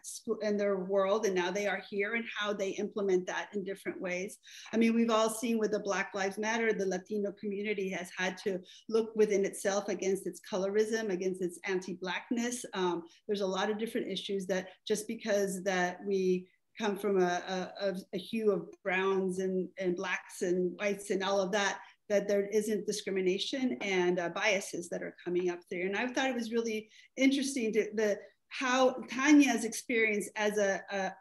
in their world and now they are here and how they implement that in different ways. I mean we've all seen with the black lives matter the latino community has had to look within itself against its colorism against its anti-blackness. Um, there's a lot of different issues that just because that we come from a, a, a hue of browns and, and blacks and whites and all of that that there isn't discrimination and uh, biases that are coming up there. And I thought it was really interesting to the how Tanya's experience as a, a,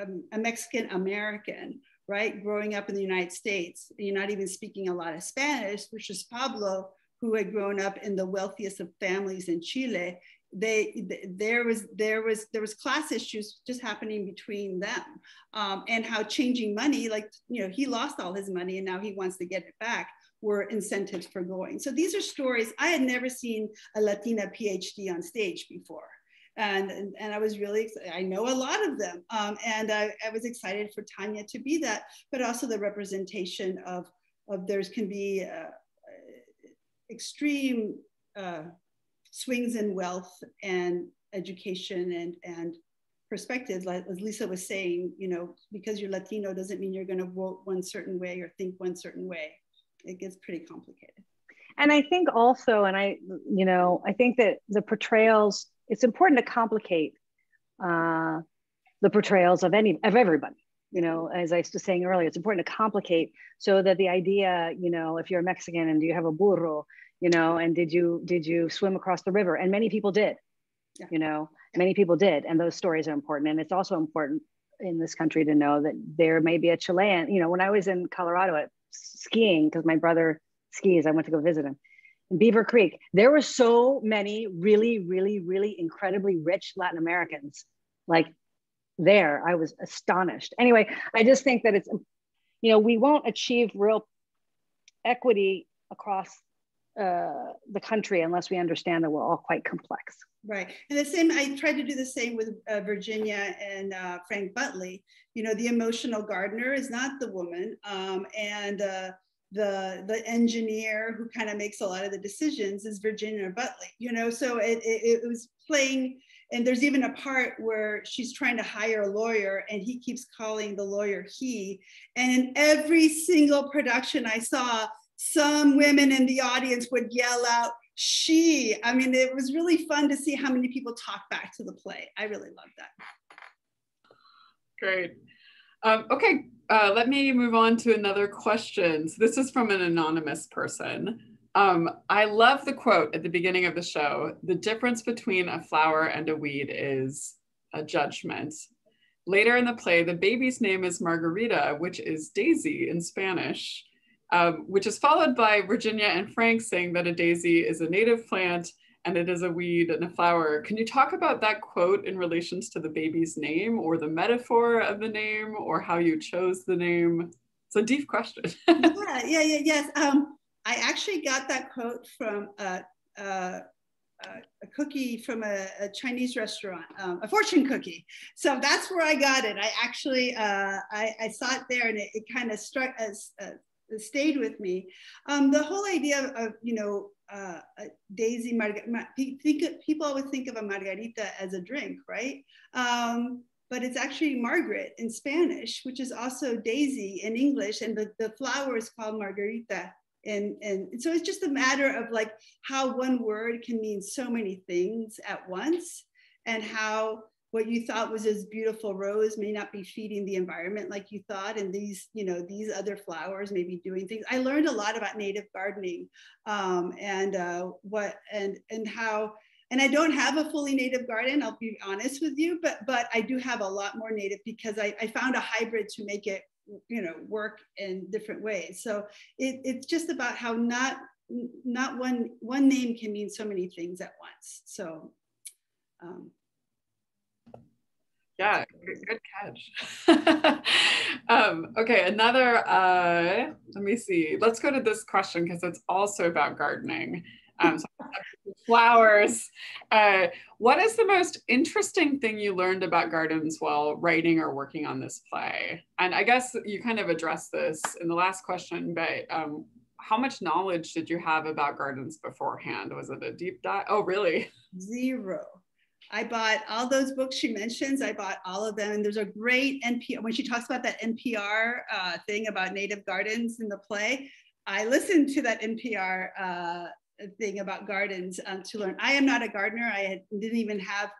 um, a Mexican American, right, growing up in the United States, you're not even speaking a lot of Spanish, which is Pablo, who had grown up in the wealthiest of families in Chile. They, there was there was there was class issues just happening between them um, and how changing money like you know he lost all his money and now he wants to get it back were incentives for going. So these are stories, I had never seen a Latina PhD on stage before. And, and, and I was really, I know a lot of them. Um, and I, I was excited for Tanya to be that, but also the representation of, of there's can be uh, extreme uh, swings in wealth and education and, and perspectives, like as Lisa was saying, you know, because you're Latino doesn't mean you're going to vote one certain way or think one certain way it gets pretty complicated. And I think also, and I, you know, I think that the portrayals, it's important to complicate uh, the portrayals of any, of everybody. You know, as I was saying earlier, it's important to complicate so that the idea, you know, if you're a Mexican and you have a burro, you know, and did you did you swim across the river? And many people did. Yeah. You know, many people did, and those stories are important. And it's also important in this country to know that there may be a Chilean. You know, when I was in Colorado at skiing because my brother skis. I went to go visit him in Beaver Creek. There were so many really, really, really incredibly rich Latin Americans. Like there, I was astonished. Anyway, I just think that it's, you know, we won't achieve real equity across uh, the country unless we understand that we're all quite complex. Right. And the same, I tried to do the same with uh, Virginia and uh, Frank Butley. You know, the emotional gardener is not the woman. Um, and the the engineer who kind of makes a lot of the decisions is Virginia Butley, you know, so it, it, it was playing and there's even a part where she's trying to hire a lawyer and he keeps calling the lawyer he and in every single production i saw some women in the audience would yell out she. I mean, it was really fun to see how many people talk back to the play. I really loved that. Great. Um, okay, uh, let me move on to another question. So this is from an anonymous person. Um, I love the quote at the beginning of the show. The difference between a flower and a weed is a judgment. Later in the play, the baby's name is Margarita, which is Daisy in Spanish um, which is followed by Virginia and Frank saying that a daisy is a native plant and it is a weed and a flower. Can you talk about that quote in relations to the baby's name or the metaphor of the name or how you chose the name? It's a deep question. yeah, yeah, yeah, yes. Um, I actually got that quote from a, a, a cookie from a, a Chinese restaurant, um, a fortune cookie. So that's where I got it. I actually, uh, I, I, saw it there and it, it kind of struck as, uh, stayed with me. Um, the whole idea of, of you know, uh, Daisy, Margarita, people always think of a margarita as a drink, right? Um, but it's actually Margaret in Spanish, which is also Daisy in English, and the, the flower is called Margarita. And, and so it's just a matter of like how one word can mean so many things at once and how what you thought was this beautiful rose may not be feeding the environment like you thought and these you know these other flowers may be doing things. I learned a lot about native gardening um, and uh, what and and how and i don't have a fully native garden i'll be honest with you but but i do have a lot more native because i, I found a hybrid to make it you know work in different ways. So it, it's just about how not not one one name can mean so many things at once. So um, Yeah, good, good catch. um, okay, another, uh, let me see. Let's go to this question because it's also about gardening. Um, so flowers. Uh, what is the most interesting thing you learned about gardens while writing or working on this play? And I guess you kind of addressed this in the last question, but um, how much knowledge did you have about gardens beforehand? Was it a deep dive? Oh, really? Zero. I bought all those books she mentions. I bought all of them. And there's a great NPR, when she talks about that NPR uh, thing about native gardens in the play, I listened to that NPR uh, thing about gardens um, to learn. I am not a gardener. I had, didn't even have,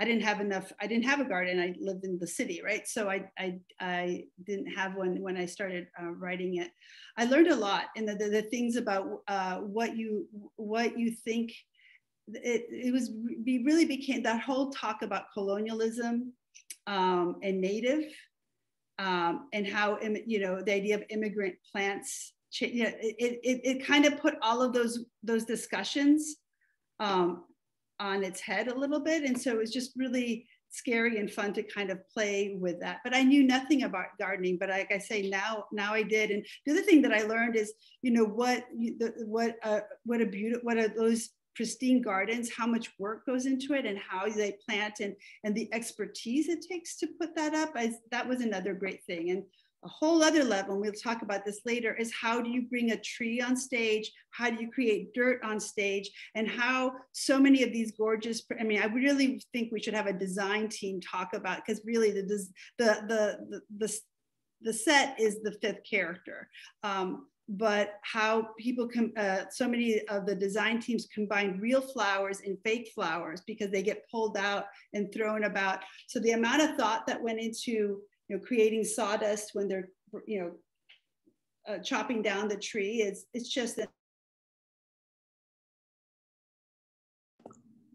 I didn't have enough, I didn't have a garden. I lived in the city, right? So I, I, I didn't have one when I started uh, writing it. I learned a lot and the, the, the things about uh, what you, what you think it, it was we really became that whole talk about colonialism um, and native um, and how you know the idea of immigrant plants you know, it, it, it kind of put all of those those discussions um, on its head a little bit. And so it was just really scary and fun to kind of play with that. But i knew nothing about gardening but like i say now now i did. And the other thing that i learned is you know what what uh, what a beautiful what are those pristine gardens, how much work goes into it and how they plant and, and the expertise it takes to put that up. I, that was another great thing. And a whole other level, and we'll talk about this later, is how do you bring a tree on stage? How do you create dirt on stage? And how so many of these gorgeous, I mean, I really think we should have a design team talk about, because really the, the, the, the, the, set is the fifth character. Um, but how people come, uh, so many of the design teams combine real flowers and fake flowers because they get pulled out and thrown about. So the amount of thought that went into you know, creating sawdust when they're you know uh, chopping down the tree is it's just that.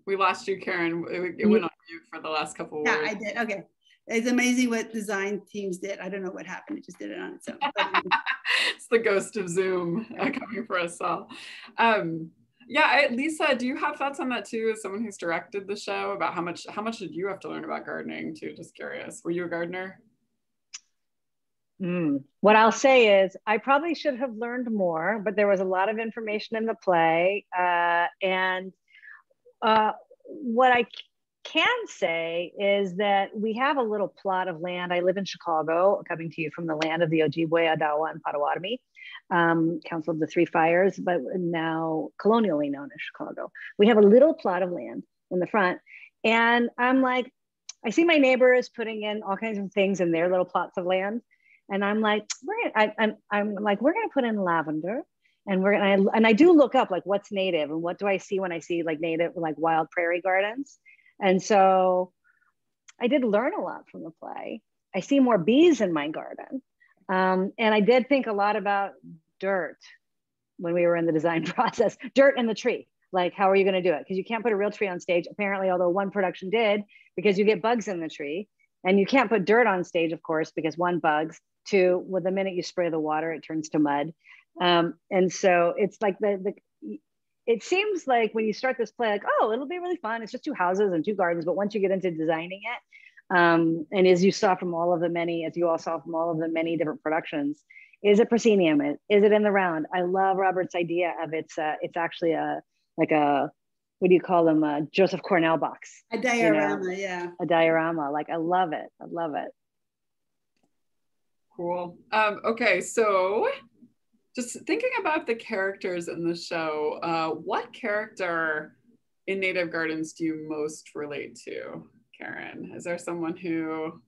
We lost you, Karen. It, it went on mute for the last couple. Yeah, words. I did. Okay it's amazing what design teams did. I don't know what happened. It just did it on its own. it's the ghost of Zoom uh, coming for us all. Um, yeah, I, Lisa, do you have thoughts on that too? As someone who's directed the show, about how much how much did you have to learn about gardening too? Just curious. Were you a gardener? Mm. What I'll say is, I probably should have learned more, but there was a lot of information in the play, uh, and uh, what I can say is that we have a little plot of land. I live in Chicago, coming to you from the land of the Ojibwe, Odawa, and Potawatomi, um, Council of the Three Fires, but now colonially known as Chicago. We have a little plot of land in the front. And I'm like, I see my neighbors putting in all kinds of things in their little plots of land. And I'm like, we're gonna, I, I'm, I'm like, we're gonna put in lavender and we're gonna, and I do look up like what's native and what do I see when I see like native, like wild prairie gardens. And so I did learn a lot from the play. I see more bees in my garden. Um, and I did think a lot about dirt when we were in the design process dirt in the tree. Like, how are you going to do it? Because you can't put a real tree on stage. Apparently, although one production did, because you get bugs in the tree. And you can't put dirt on stage, of course, because one, bugs. Two, well, the minute you spray the water, it turns to mud. Um, and so it's like the, the it seems like when you start this play, like, oh, it'll be really fun. It's just two houses and two gardens. But once you get into designing it, um, and as you saw from all of the many, as you all saw from all of the many different productions, is it proscenium? Is it in the round? I love Robert's idea of it's uh, it's actually a like a what do you call them? A Joseph Cornell box. A diorama, you know? yeah. A diorama. Like I love it. I love it. Cool. Um, okay, so just thinking about the characters in the show, uh, what character in Native Gardens do you most relate to, Karen? Is there someone who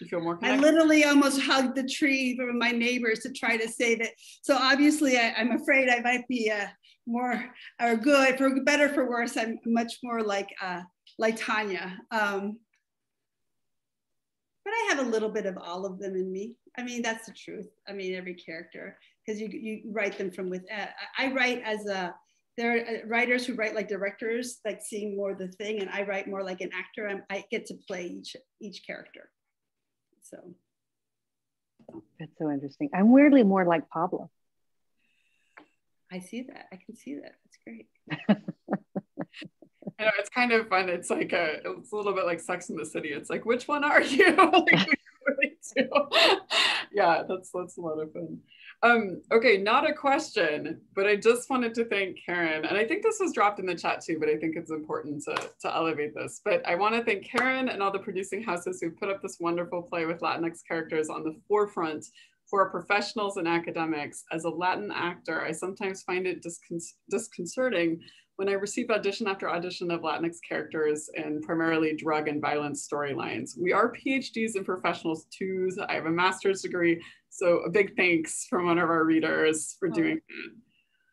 you feel more connected? I literally almost hugged the tree from my neighbors to try to save it. So obviously, I, am afraid I might be uh, more or good for better for worse. I'm much more like uh, like Tanya. Um, but I have a little bit of all of them in me. I mean, that's the truth. I mean, every character because you, you write them from with. Uh, I write as a there are uh, writers who write like directors, like seeing more the thing, and I write more like an actor. I'm, I get to play each each character. So that's so interesting. I'm weirdly more like Pablo. I see that. I can see that. That's great. I know it's kind of fun. It's like a, it's a little bit like Sex in the City. It's like, which one are you? like, yeah, that's that's a lot of fun. Um, okay, not a question, but I just wanted to thank Karen. And I think this was dropped in the chat too, but I think it's important to, to elevate this. But I want to thank Karen and all the producing houses who put up this wonderful play with Latinx characters on the forefront for professionals and academics. As a Latin actor, I sometimes find it discon disconcerting when I receive audition after audition of Latinx characters in primarily drug and violence storylines. We are PhDs and professionals too. I have a master's degree. So a big thanks from one of our readers for oh. doing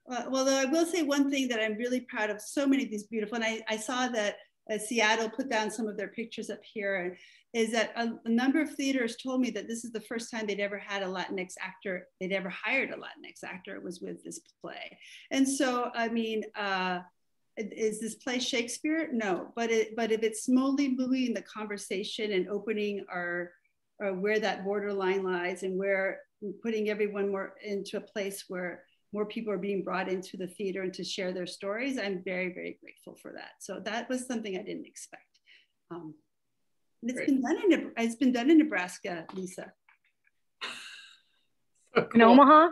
that. Well, though I will say one thing that I'm really proud of so many of these beautiful, and I, I saw that uh, Seattle put down some of their pictures up here, is that a, a, number of theaters told me that this is the first time they'd ever had a Latinx actor, they'd ever hired a Latinx actor, it was with this play. And so, I mean, uh, is this play Shakespeare? No, but it, but if it's slowly moving the conversation and opening our, our where that borderline lies and where putting everyone more into a place where more people are being brought into the theater and to share their stories, I'm very, very grateful for that. So that was something I didn't expect. Um, and it's Great. been done in it's been done in Nebraska, Lisa. So cool. In Omaha?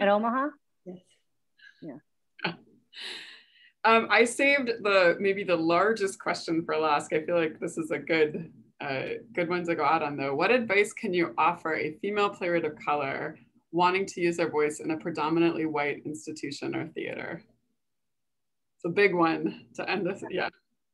At Omaha? Yes. Yeah. Um, I saved the maybe the largest question for last. I feel like this is a good uh, good one to go out on though. What advice can you offer a female playwright of color wanting to use their voice in a predominantly white institution or theater? It's a big one to end this. Yeah.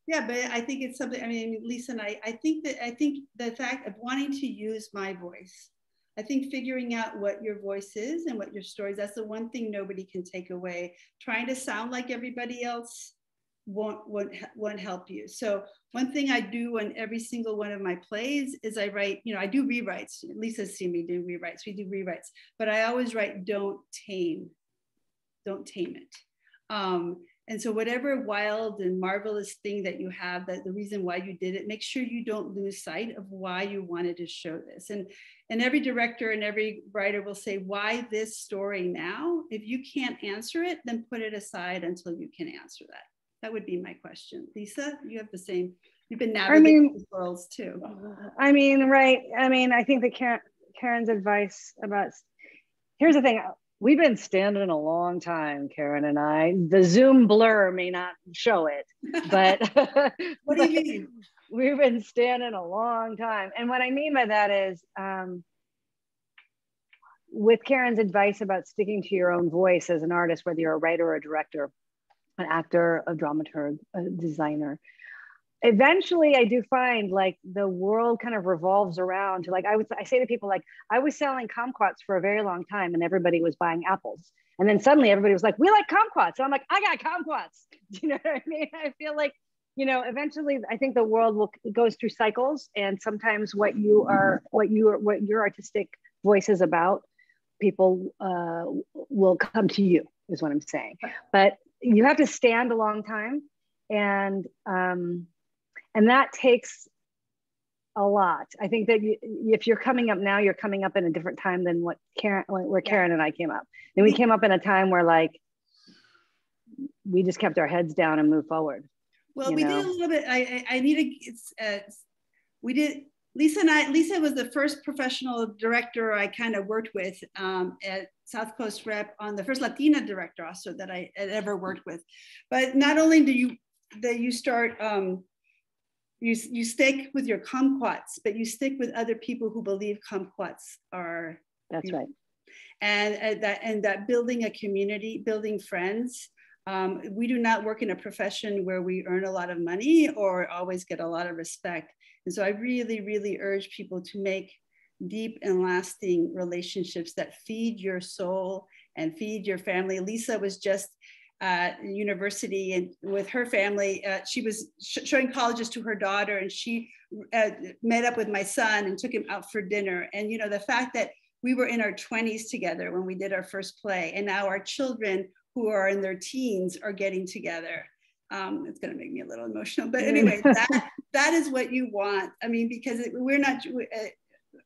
Yeah, but I think it's something. I mean, Lisa and I. I think that I think the fact of wanting to use my voice I think figuring out what your voice is and what your stories, that's the one thing nobody can take away. Trying to sound like everybody else won't, won't, won't help you. So one thing I do on every single one of my plays is I write, you know, I do rewrites. Lisa's seen me do rewrites. We do rewrites, but I always write, don't tame, don't tame it. Um, and so whatever wild and marvelous thing that you have, that the reason why you did it, make sure you don't lose sight of why you wanted to show this. And, and every director and every writer will say, why this story now? If you can't answer it, then put it aside until you can answer that. That would be my question. Lisa, you have the same, you've been navigating I mean, these worlds too. I mean, right. I mean, I think that Karen, Karen's advice about, here's the thing, We've been standing a long time, Karen and I. The Zoom blur may not show it, but what do you mean? We've been standing a long time. And what I mean by that is um, with Karen's advice about sticking to your own voice as an artist, whether you're a writer or a director, an actor, a dramaturg, a designer, eventually I do find like the world kind of revolves around to like I would I say to people like I was selling kumquats for a very long time and everybody was buying apples. And then suddenly everybody was like, we like kumquats. And I'm like, I got kumquats. Do you know what I mean? I feel like, you know, eventually I think the world will goes through cycles. And sometimes what you are, what you are, what your artistic voice is about, people uh, will come to you, is what I'm saying. But you have to stand a long time. And um, and that takes a lot. I think that you, if you're coming up now, you're coming up in a different time than what Karen, where Karen and I came up. And we came up in a time where like we just kept our heads down and moved forward. Well, we know? did a little bit. I I, I need to. It's uh, we did. Lisa and I. Lisa was the first professional director I kind of worked with um, at South Coast Rep on the first Latina director also that I had ever worked with. But not only do you that you start um, you, you stick with your kumquats, but you stick with other people who believe kumquats are. That's right. And, and that and that building a community, building friends. Um, we do not work in a profession where we earn a lot of money or always get a lot of respect. And so I really, really urge people to make deep and lasting relationships that feed your soul and feed your family. Lisa was just uh, university and with her family. Uh, she was sh- showing colleges to her daughter, and she uh, met up with my son and took him out for dinner. And you know, the fact that we were in our 20s together when we did our first play, and now our children who are in their teens are getting together. Um, it's going to make me a little emotional, but anyway, that that is what you want. I mean, because it, we're not uh,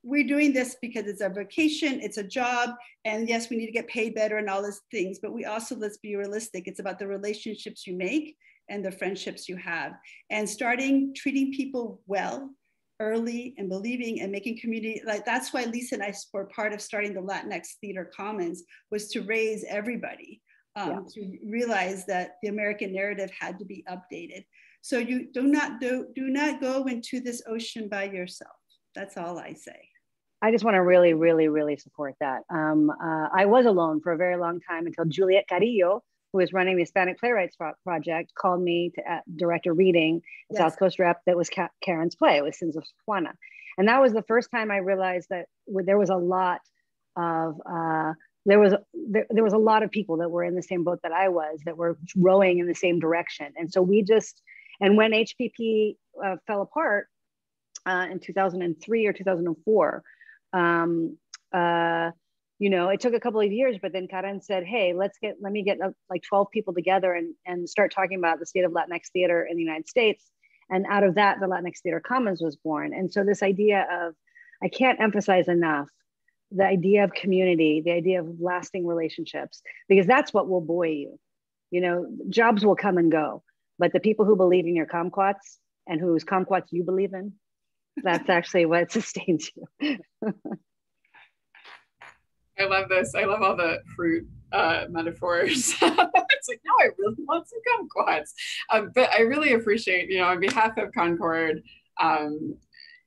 we're doing this because it's a vocation, it's a job, and yes, we need to get paid better and all those things. But we also let's be realistic. It's about the relationships you make and the friendships you have. And starting treating people well early and believing and making community like that's why Lisa and I were part of starting the Latinx Theater Commons was to raise everybody um, yeah. to realize that the American narrative had to be updated. So you do not do, do not go into this ocean by yourself. That's all I say. I just want to really, really, really support that. Um, uh, I was alone for a very long time until Juliette Carrillo, who is running the Hispanic Playwrights Project, called me to uh, direct a reading, yes. South Coast Rep, that was Ka- Karen's play. It was Sins of Juana. And that was the first time I realized that there was a lot of, uh, there was there, there was a lot of people that were in the same boat that I was that were rowing in the same direction. And so we just, and when HPP uh, fell apart uh, in 2003 or 2004, um, uh, you know, it took a couple of years, but then Karen said, "Hey, let's get let me get uh, like 12 people together and and start talking about the state of Latinx theater in the United States." And out of that, the Latinx Theater Commons was born. And so this idea of, I can't emphasize enough the idea of community, the idea of lasting relationships, because that's what will buoy you. You know, jobs will come and go, but the people who believe in your kumquats and whose kumquats you believe in, that's actually what sustains you. I love this. I love all the fruit uh, metaphors. it's like, no, I really want some kumquats. Um, but I really appreciate, you know, on behalf of Concord, um,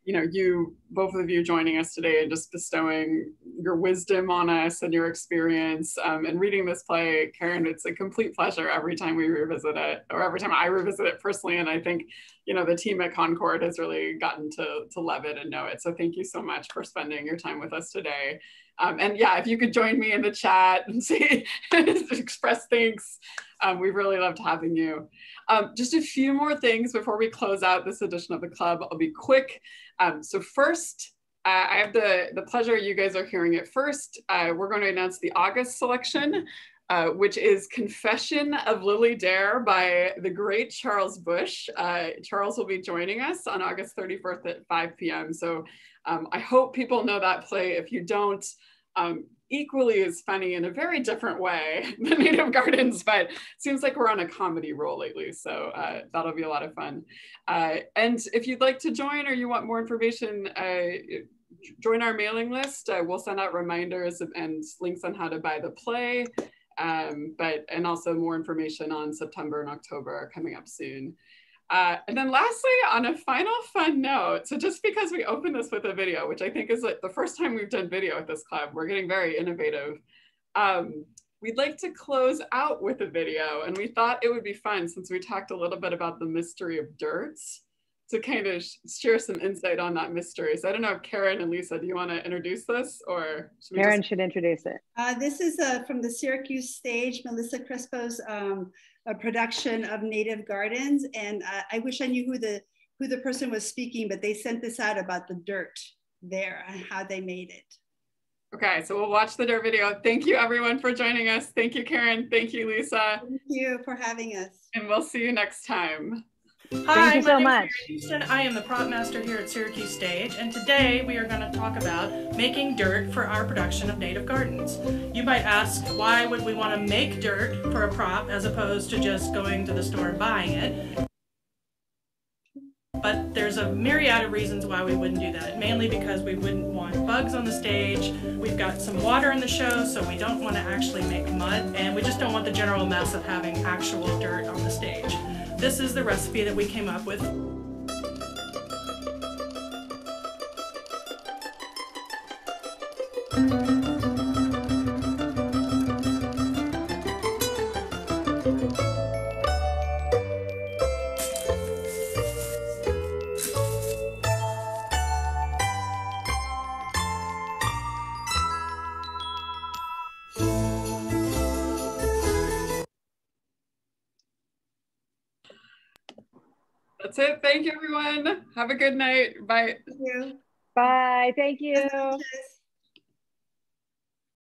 you know, you, both of you joining us today and just bestowing your wisdom on us and your experience um, and reading this play. Karen, it's a complete pleasure every time we revisit it or every time I revisit it personally. And I think, you know, the team at Concord has really gotten to, to love it and know it. So thank you so much for spending your time with us today. Um, and yeah, if you could join me in the chat and see, express thanks. Um, we really loved having you. Um, just a few more things before we close out this edition of the club. I'll be quick. Um, so first, uh, I have the, the pleasure you guys are hearing it first. Uh, we're going to announce the August selection, uh, which is Confession of Lily Dare by the great Charles Busch. Uh, Charles will be joining us on August 31st at 5 p.m. So um, I hope people know that play. If you don't, um, equally as funny in a very different way than Native Gardens, but seems like we're on a comedy roll lately. So uh, that'll be a lot of fun. Uh, and if you'd like to join or you want more information, uh, join our mailing list. Uh, we'll send out reminders and links on how to buy the play. Um, but and also more information on September and October coming up soon. Uh, and then lastly, on a final fun note, so just because we opened this with a video, which I think is like the first time we've done video at this club, we're getting very innovative. Um, we'd like to close out with a video and we thought it would be fun since we talked a little bit about the mystery of dirts to kind of share some insight on that mystery. So I don't know if Karen and Lisa, do you want to introduce this or? Should Karen just... should introduce it. Uh, this is uh, from the Syracuse stage, Melissa Crespo's um, a production of Native Gardens. And uh, I wish I knew who the, who the person was speaking, but they sent this out about the dirt there and how they made it. Okay, so we'll watch the dirt video. Thank you everyone for joining us. Thank you, Karen. Thank you, Lisa. Thank you for having us. And we'll see you next time. Hi, Thank you so much. Houston. I am the prop master here at Syracuse Stage, and today we are going to talk about making dirt for our production of Native Gardens. You might ask, why would we want to make dirt for a prop as opposed to just going to the store and buying it? But there's a myriad of reasons why we wouldn't do that. Mainly because we wouldn't want bugs on the stage. We've got some water in the show, so we don't want to actually make mud. And we just don't want the general mess of having actual dirt on the stage. This is the recipe that we came up with. Thank you, everyone. Have a good night. Bye. Thank you. Bye. Thank you.